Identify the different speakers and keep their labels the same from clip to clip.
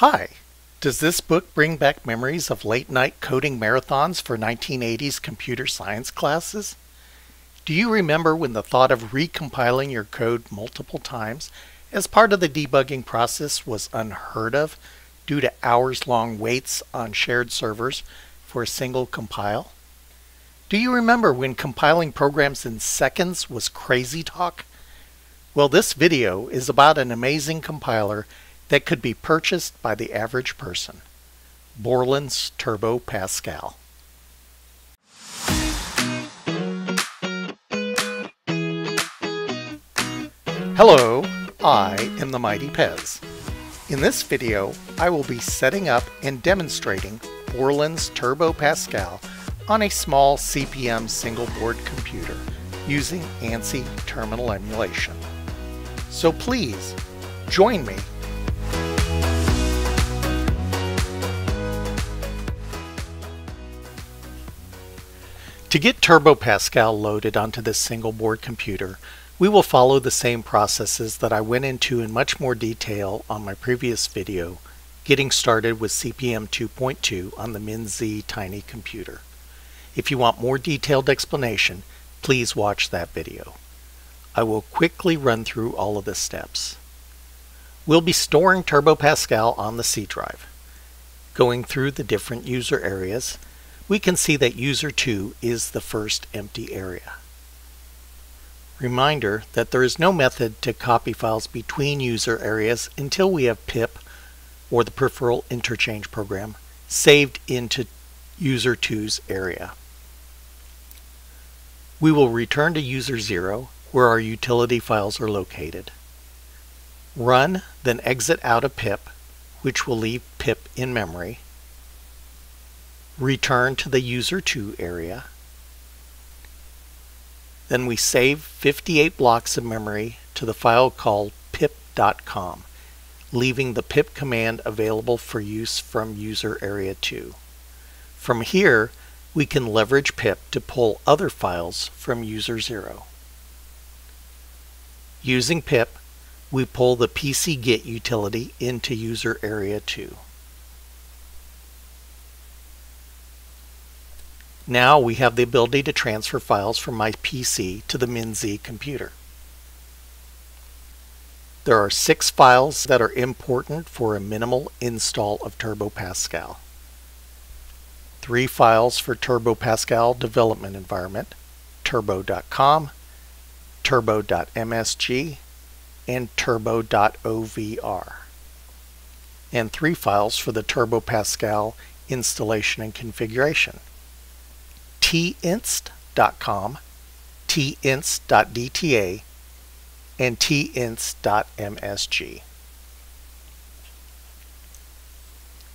Speaker 1: Hi! Does this book bring back memories of late night coding marathons for 1980s computer science classes? Do you remember when the thought of recompiling your code multiple times as part of the debugging process was unheard of due to hours long waits on shared servers for a single compile? Do you remember when compiling programs in seconds was crazy talk? Well, this video is about an amazing compiler that could be purchased by the average person. Borland's Turbo Pascal. Hello, I am the Mighty Pez. In this video, I will be setting up and demonstrating Borland's Turbo Pascal on a small CP/M single board computer using ANSI terminal emulation. So please, join me To get Turbo Pascal loaded onto this single board computer, we will follow the same processes that I went into in much more detail on my previous video, getting started with CP/M 2.2 on the MinZ Tiny computer. If you want more detailed explanation, please watch that video. I will quickly run through all of the steps. We'll be storing Turbo Pascal on the C drive, going through the different user areas, we can see that user 2 is the first empty area. Reminder that there is no method to copy files between user areas until we have pip, or the peripheral interchange program, saved into user 2's area. We will return to user 0 where our utility files are located. Run, then exit out of pip, which will leave pip in memory, return to the user 2 area. Then we save 58 blocks of memory to the file called pip.com, leaving the pip command available for use from user area 2. From here, we can leverage pip to pull other files from user 0. Using pip, we pull the pcget utility into user area 2. Now we have the ability to transfer files from my PC to the MinZ computer. There are six files that are important for a minimal install of Turbo Pascal. Three files for Turbo Pascal development environment, turbo.com, turbo.msg, and turbo.ovr. And three files for the Turbo Pascal installation and configuration, tinst.com, tinst.dta, and tinst.msg.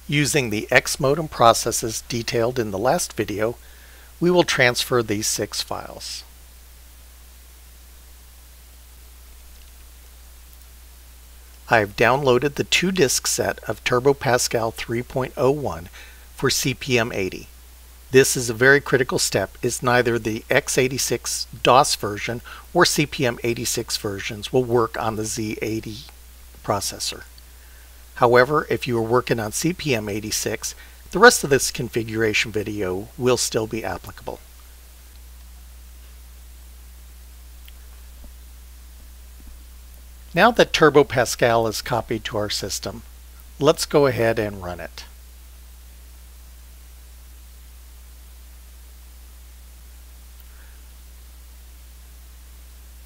Speaker 1: Using the X-modem processes detailed in the last video, we will transfer these six files. I have downloaded the two-disk set of Turbo Pascal 3.01 for CP/M 80. This is a very critical step is neither the x86 DOS version or CP/M 86 versions will work on the Z80 processor. However, if you are working on CP/M 86, the rest of this configuration video will still be applicable. Now that Turbo Pascal is copied to our system, let's go ahead and run it.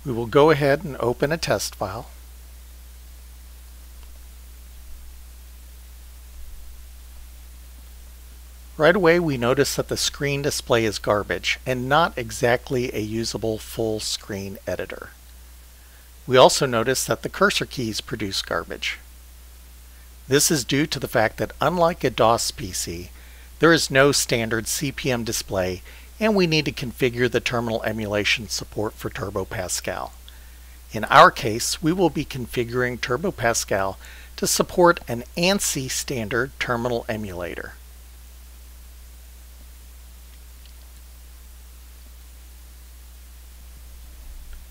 Speaker 1: We will go ahead and open a test file. Right away we notice that the screen display is garbage and not exactly a usable full screen editor. We also notice that the cursor keys produce garbage. This is due to the fact that unlike a DOS PC, there is no standard CP/M display and we need to configure the terminal emulation support for Turbo Pascal. In our case, we will be configuring Turbo Pascal to support an ANSI standard terminal emulator.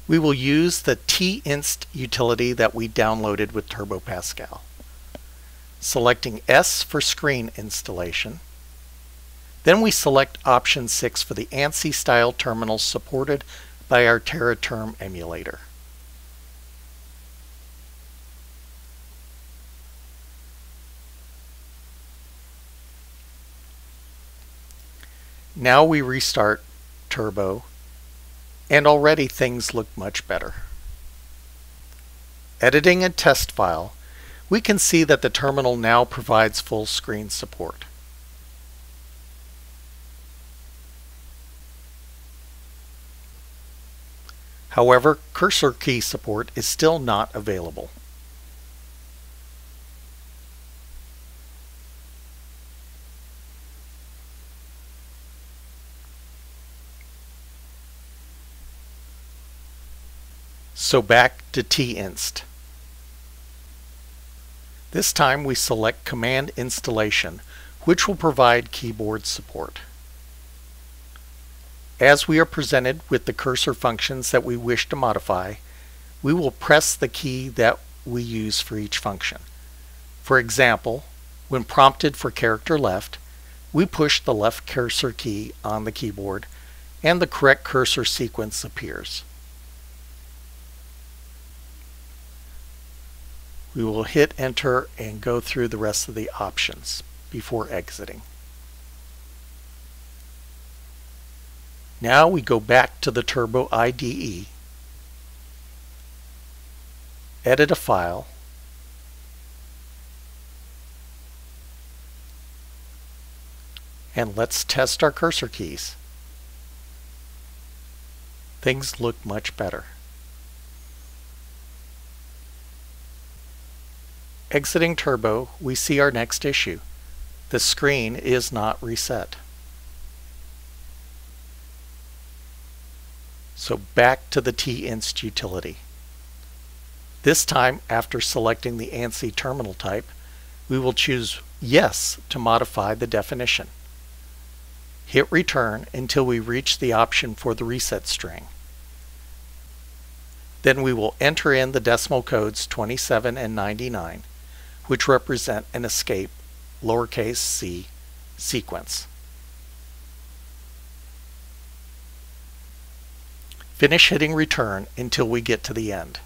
Speaker 1: We will use the tinst utility that we downloaded with Turbo Pascal. selecting S for screen installation. Then we select option 6 for the ANSI style terminals supported by our TeraTerm emulator. Now we restart Turbo and already things look much better. Editing a test file, we can see that the terminal now provides full screen support. However, cursor key support is still not available. So back to tinst. This time we select Command Installation, which will provide keyboard support. As we are presented with the cursor functions that we wish to modify, we will press the key that we use for each function. For example, when prompted for character left, we push the left cursor key on the keyboard and the correct cursor sequence appears. We will hit enter and go through the rest of the options before exiting. Now we go back to the Turbo IDE, edit a file, and let's test our cursor keys. Things look much better. Exiting Turbo, we see our next issue. The screen is not reset. So back to the tinst utility. This time, after selecting the ANSI terminal type, we will choose Yes to modify the definition. Hit return until we reach the option for the reset string. Then we will enter in the decimal codes 27 and 99, which represent an escape lowercase c sequence. Finish hitting return until we get to the end.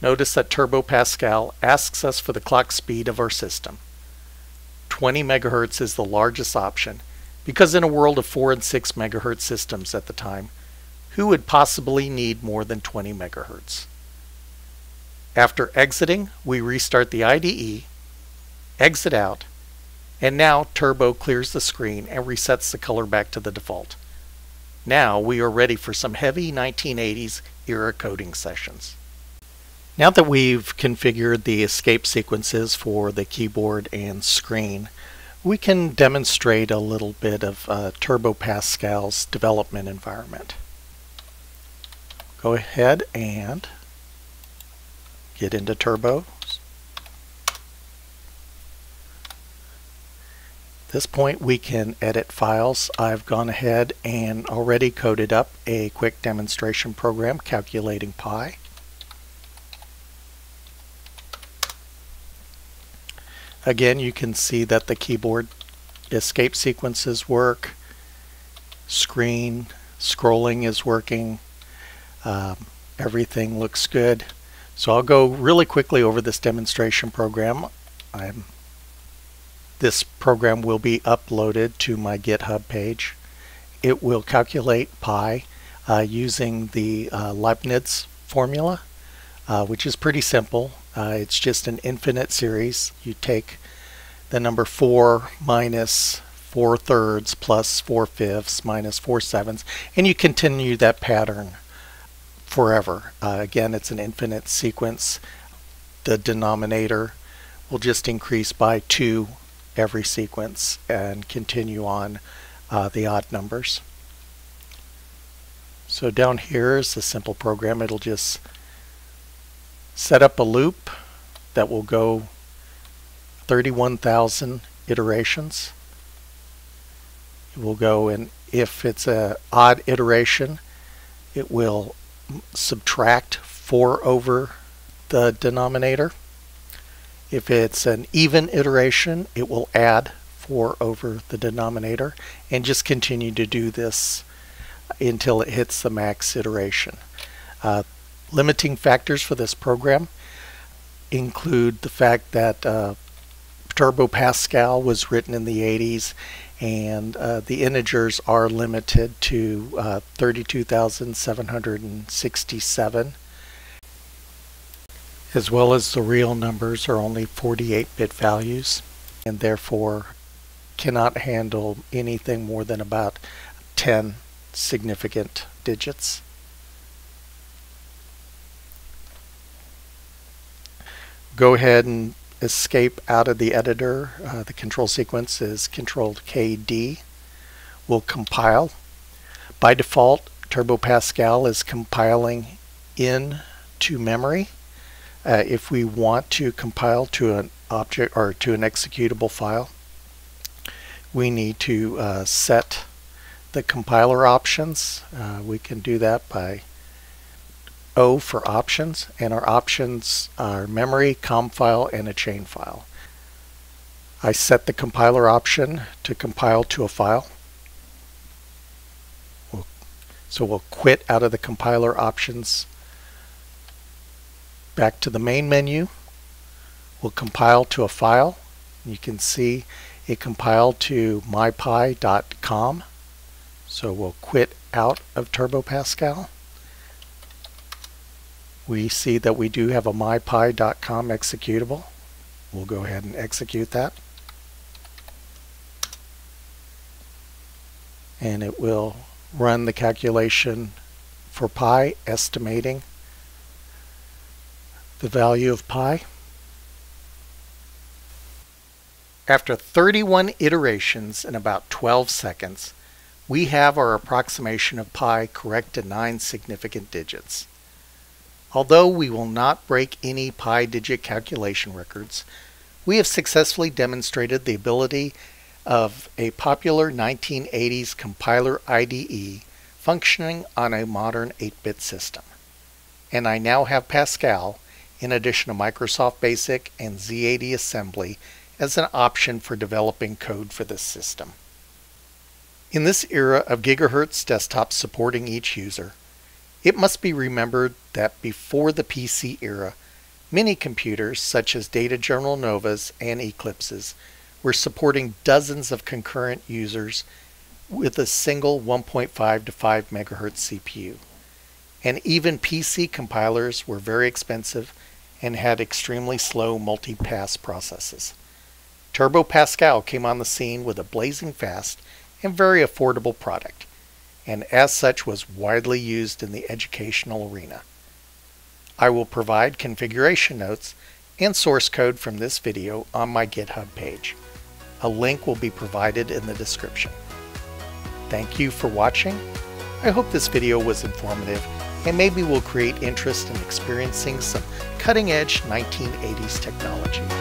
Speaker 1: Notice that Turbo Pascal asks us for the clock speed of our system. 20 MHz is the largest option because in a world of 4 and 6 MHz systems at the time, who would possibly need more than 20 MHz? After exiting, we restart the IDE, exit out, and now Turbo clears the screen and resets the color back to the default. Now we are ready for some heavy 1980s era coding sessions. Now that we've configured the escape sequences for the keyboard and screen, we can demonstrate a little bit of uh, Turbo Pascal's development environment. Go ahead and get into Turbo, this point we can edit files. I've gone ahead and already coded up a quick demonstration program calculating pi. Again you can see that the keyboard escape sequences work, screen scrolling is working, um, everything looks good. So I'll go really quickly over this demonstration program. I'm this program will be uploaded to my GitHub page. It will calculate pi uh, using the uh, Leibniz formula, uh, which is pretty simple. Uh, it's just an infinite series. You take the number 4 minus 4 thirds plus 4 fifths minus 4 sevenths, and you continue that pattern forever. Uh, again, it's an infinite sequence. The denominator will just increase by 2 every sequence and continue on uh, the odd numbers. So down here is a simple program. It'll just set up a loop that will go 31,000 iterations. It will go and if it's a odd iteration, it will subtract 4 over the denominator. If it's an even iteration, it will add 4 over the denominator and just continue to do this until it hits the max iteration. Uh, limiting factors for this program include the fact that uh, Turbo Pascal was written in the 80s and uh, the integers are limited to uh, 32,767 as well as the real numbers are only 48-bit values and therefore cannot handle anything more than about 10 significant digits. Go ahead and escape out of the editor. Uh, the control sequence is Control KD. We'll compile. By default, Turbo Pascal is compiling in to memory. Uh, if we want to compile to an object or to an executable file, we need to uh, set the compiler options. Uh, we can do that by O for options, and our options are memory, COM file, and a chain file. I set the compiler option to compile to a file. so we'll quit out of the compiler options back to the main menu. We'll compile to a file. You can see it compiled to mypi.com. So we'll quit out of Turbo Pascal. We see that we do have a mypi.com executable. We'll go ahead and execute that. And it will run the calculation for pi, estimating the value of pi. After 31 iterations in about 12 seconds, we have our approximation of pi correct to 9 significant digits. Although we will not break any pi digit calculation records, we have successfully demonstrated the ability of a popular 1980s compiler IDE functioning on a modern 8-bit system. And I now have Pascal, in addition to Microsoft Basic and Z80 Assembly, as an option for developing code for this system. In this era of gigahertz desktops supporting each user, it must be remembered that before the PC era, many computers, such as Data General Novas and Eclipses, were supporting dozens of concurrent users with a single 1.5 to 5 megahertz CPU. And even PC compilers were very expensive and had extremely slow multi-pass processes. Turbo Pascal came on the scene with a blazing fast and very affordable product and as such was widely used in the educational arena. I will provide configuration notes and source code from this video on my GitHub page. A link will be provided in the description. Thank you for watching. I hope this video was informative and maybe we'll create interest in experiencing some cutting-edge 1980s technology.